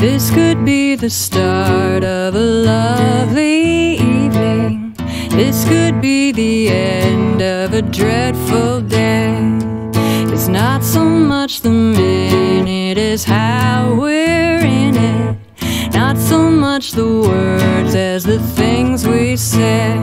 This could be the start of a lovely evening. This could be the end of a dreadful day. It's not so much the minute as how we're in it. Not so much the words as the things we say.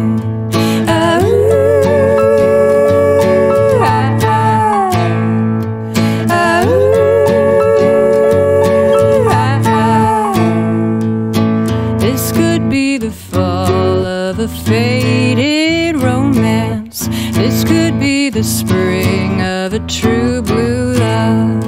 Of a faded romance. This could be the spring of a true blue love.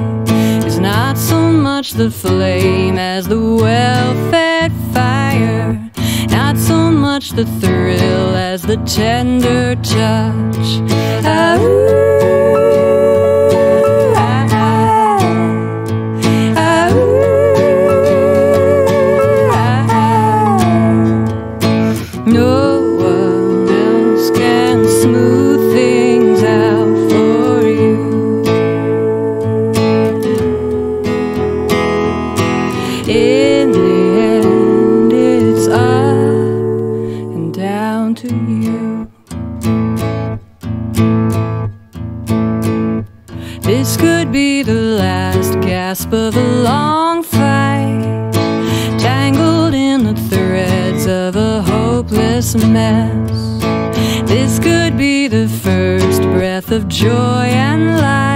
It's not so much the flame as the well fed fire. Not so much the thrill as the tender touch. In the end, it's up and down to you. This could be the last gasp of a long fight, tangled in the threads of a hopeless mess. This could be the first breath of joy and life.